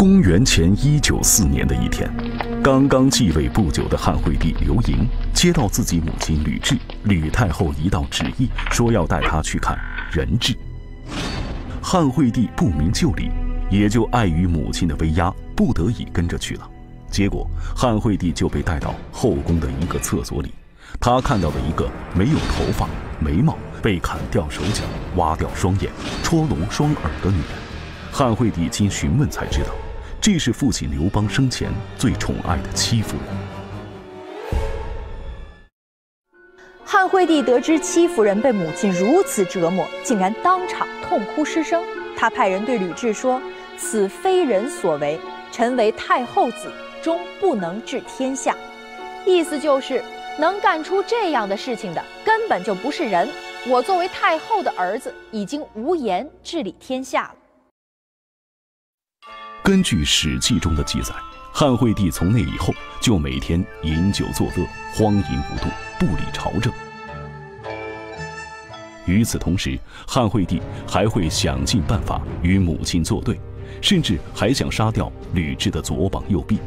公元前一九四年的一天，刚刚继位不久的汉惠帝刘盈接到自己母亲吕雉、吕太后一道旨意，说要带他去看人质。汉惠帝不明就里，也就碍于母亲的威压，不得已跟着去了。结果，汉惠帝就被带到后宫的一个厕所里，他看到了一个没有头发、眉毛、被砍掉手脚、挖掉双眼、戳聋双耳的女人。汉惠帝经询问才知道，这是父亲刘邦生前最宠爱的戚夫人。汉惠帝得知戚夫人被母亲如此折磨，竟然当场痛哭失声。他派人对吕雉说：“此非人所为，臣为太后子。”终不能治天下，意思就是能干出这样的事情的根本就不是人。我作为太后的儿子，已经无颜治理天下了。根据《史记》中的记载，汉惠帝从那以后就每天饮酒作乐，荒淫无度，不理朝政。与此同时，汉惠帝还会想尽办法与母亲作对，甚至还想杀掉吕雉的左膀右臂。